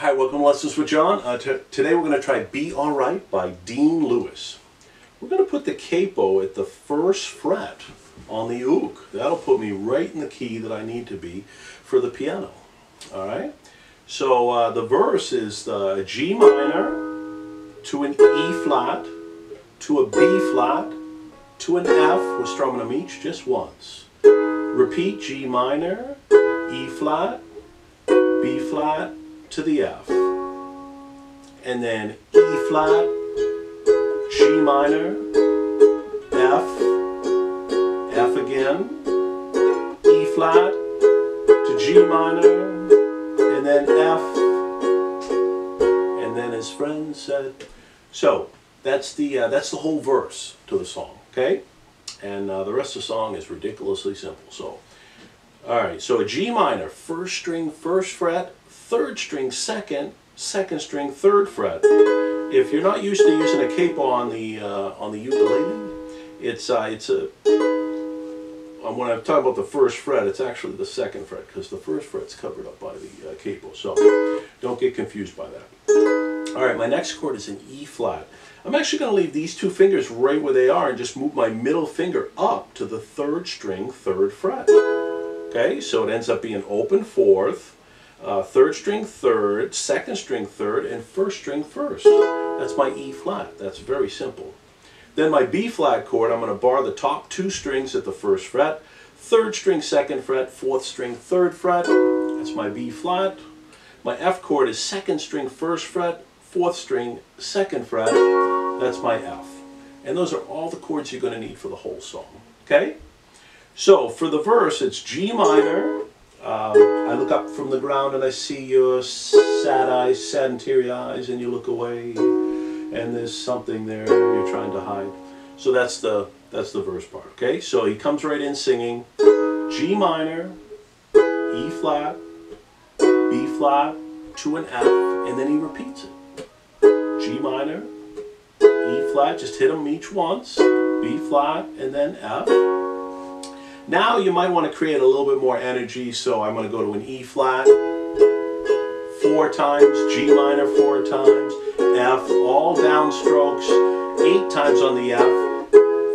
Hi, welcome to Lessons with John. Uh, today we're going to try Be Alright by Dean Lewis. We're going to put the capo at the first fret on the uke. That'll put me right in the key that I need to be for the piano. Alright? So uh, the verse is the G minor to an E flat to a B flat to an F. We're strumming them each just once. Repeat G minor, E flat, B flat, to the F. And then E flat, G minor, F, F again, E flat to G minor, and then F, and then his friend said, so that's the, uh, that's the whole verse to the song, okay? And uh, the rest of the song is ridiculously simple. So, all right, so a G minor, first string, first fret, third string second, second string third fret. If you're not used to using a capo on the uh, on the ukulele, it's uh, it's a uh, when I talk about the first fret, it's actually the second fret because the first fret's covered up by the uh, capo. So don't get confused by that. All right, my next chord is an E flat. I'm actually going to leave these two fingers right where they are and just move my middle finger up to the third string, third fret. Okay, so it ends up being open fourth, uh, third string third, second string third, and first string first. That's my E flat. That's very simple. Then my B flat chord, I'm going to bar the top two strings at the first fret, third string second fret, fourth string third fret. That's my B flat. My F chord is second string first fret, fourth string second fret. That's my F. And those are all the chords you're going to need for the whole song. Okay? So for the verse, it's G minor, um, I look up from the ground and I see your sad eyes, sad and teary eyes, and you look away, and there's something there you're trying to hide. So that's the that's the verse part. Okay, so he comes right in singing G minor, E flat, B flat to an F, and then he repeats it. G minor, E flat, just hit them each once, B flat, and then F. Now you might want to create a little bit more energy, so I'm going to go to an E flat. Four times, G minor four times, F, all downstrokes, eight times on the F,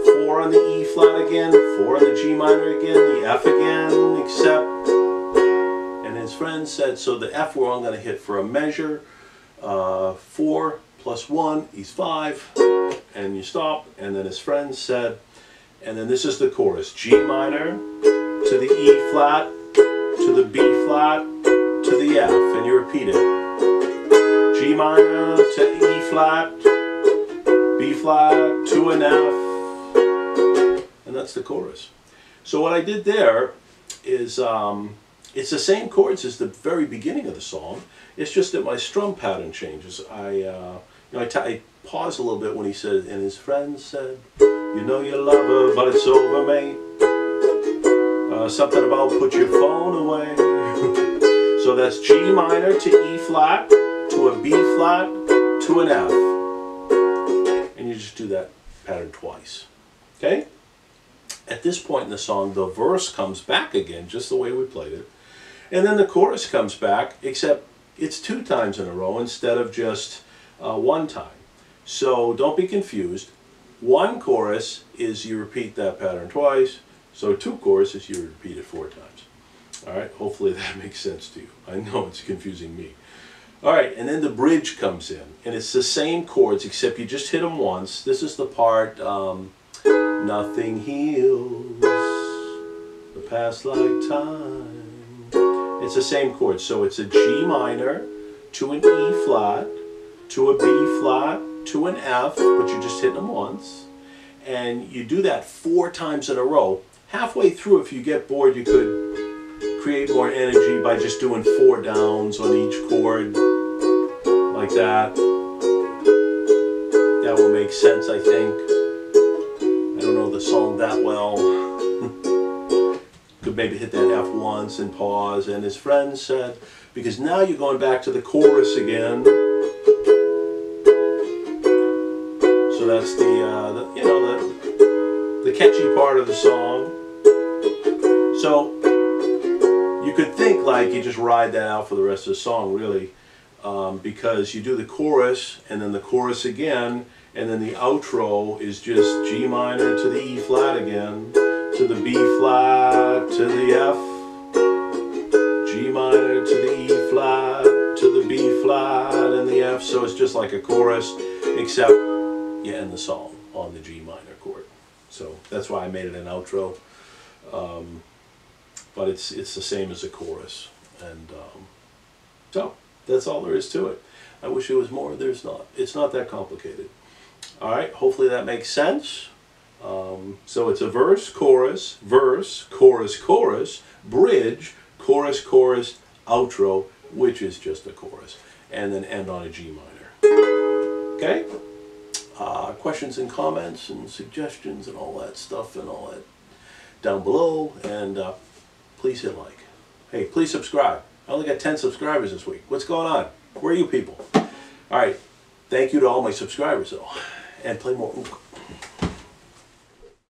four on the E flat again, four on the G minor again, the F again, except, and his friend said, so the F we're only going to hit for a measure, uh, four plus one is five, and you stop, and then his friend said, and then this is the chorus. G minor to the E flat, to the B flat, to the F. And you repeat it. G minor to E flat, B flat to an F. And that's the chorus. So what I did there is, um, it's the same chords as the very beginning of the song. It's just that my strum pattern changes. I, uh, you know, I, paused a little bit when he said, and his friend said, you know you love her, but it's over, mate. Uh, something about put your phone away. so that's G minor to E flat, to a B flat, to an F. And you just do that pattern twice. Okay? At this point in the song, the verse comes back again, just the way we played it. And then the chorus comes back, except it's two times in a row instead of just uh, one time. So don't be confused. One chorus is you repeat that pattern twice, so two choruses you repeat it four times. All right, hopefully that makes sense to you. I know it's confusing me. All right, and then the bridge comes in, and it's the same chords except you just hit them once. This is the part, um, nothing heals the past like time. It's the same chord, so it's a G minor to an E flat to a B flat to an F, but you're just hitting them once. And you do that four times in a row. Halfway through, if you get bored, you could create more energy by just doing four downs on each chord, like that. That will make sense, I think. I don't know the song that well. could maybe hit that F once and pause. And his friend said, because now you're going back to the chorus again. That's the, uh, the, you know the the catchy part of the song. So you could think like you just ride that out for the rest of the song, really. um, because you do the chorus and then the chorus again, and then the outro is just G minor to the E flat again, to the B flat, to the F, G minor to the E flat, to the B flat, and the F. So it's just like a chorus, except you end the song on the G minor chord. So that's why I made it an outro. Um, but it's it's the same as a chorus, and um, so that's all there is to it. I wish it was more. There's not. It's not that complicated. All right. Hopefully that makes sense. Um, so it's a verse, chorus, verse, chorus, chorus, bridge, chorus, chorus, outro, which is just a chorus, and then end on a G minor. Okay? Uh, questions and comments and suggestions and all that stuff and all that down below. And uh, please hit like. Hey, please subscribe. I only got 10 subscribers this week. What's going on? Where are you people? All right. Thank you to all my subscribers, though. And play more.